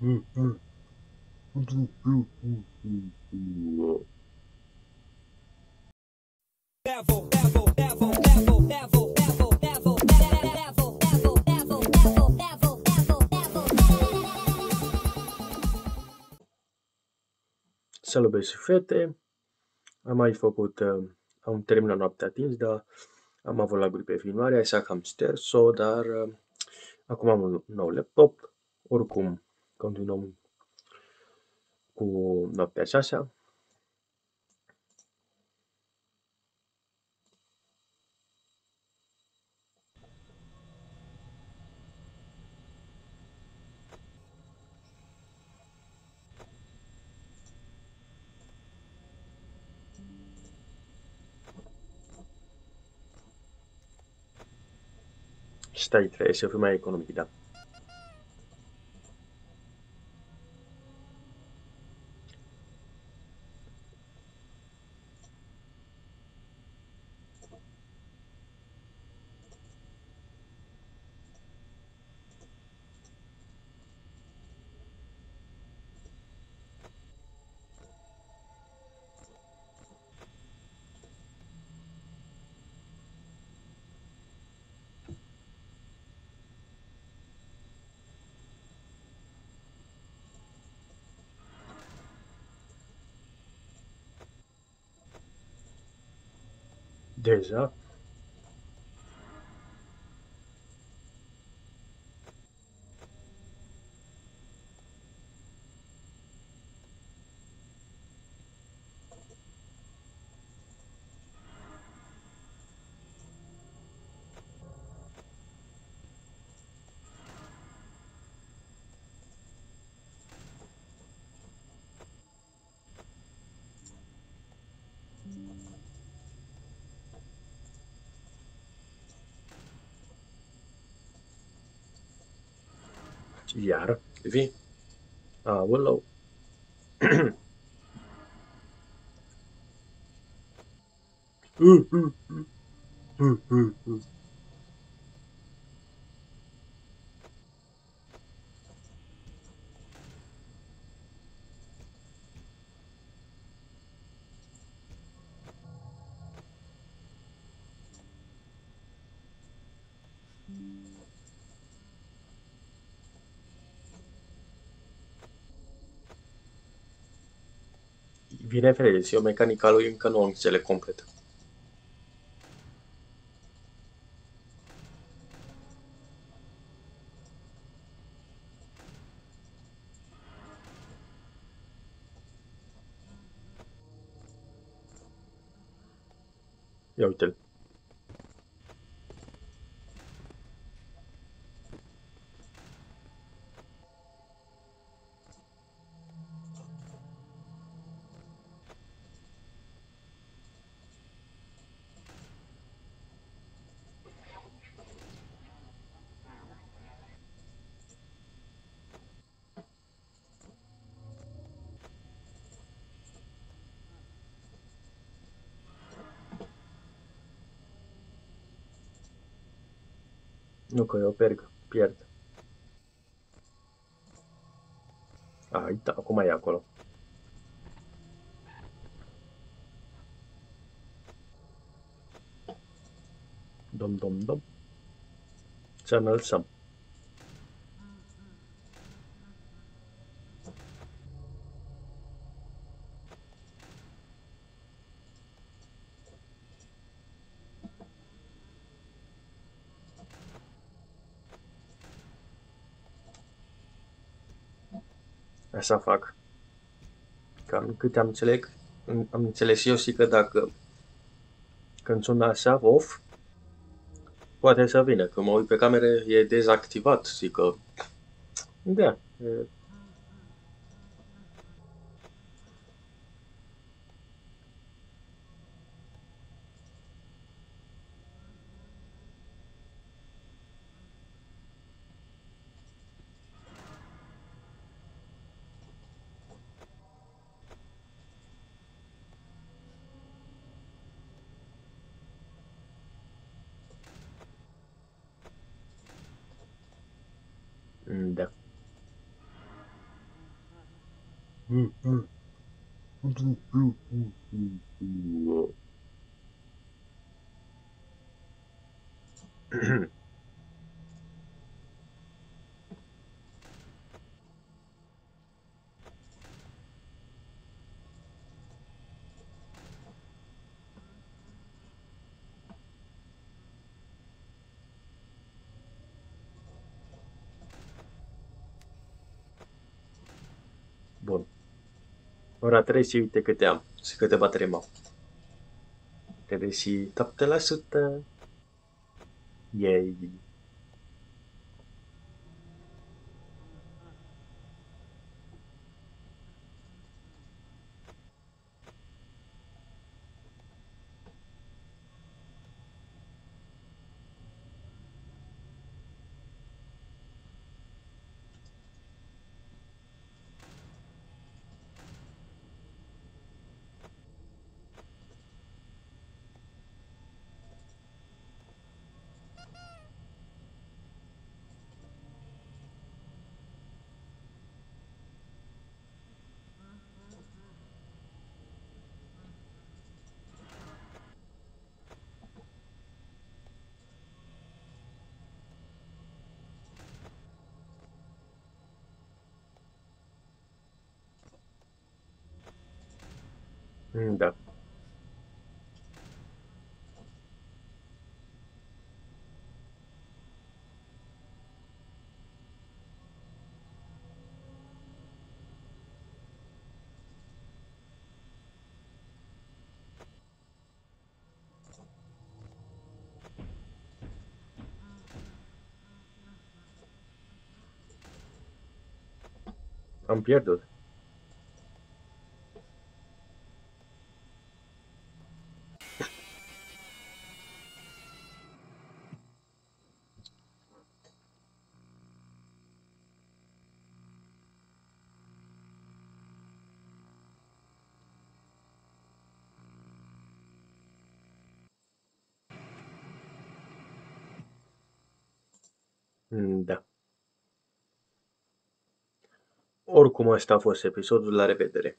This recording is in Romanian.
Salut băieți și fete, am mai făcut, uh, am terminat noaptea atins, dar am avut la gripe filmare, așa că am șters-o, dar uh, acum am un nou laptop, oricum continuăm cu noaptea așa. Stai, trebuie să fiu mai economic, da. there's a Iar, vi? Ah, Aoleu. Uh, uh, uh. Uh, uh, uh. Bine vedeți, eu mecanica lui încă nu am înțeles complet. Ia uite-l. Nu că eu pierd. pierd. A, uita, acum e acolo. Dom, dom, dom. Să înălțăm. Așa fac. Cam cât am înțeles, am înțeles eu și că dacă când sună așa, off, poate să vină. Când mă uit pe cameră, e dezactivat și că... Da, e... and Ora trebuie să uite câte am și câte baterii am. 37%. Yay! М да. I'm pierdo. Da. Oricum, asta a fost episodul. La revedere!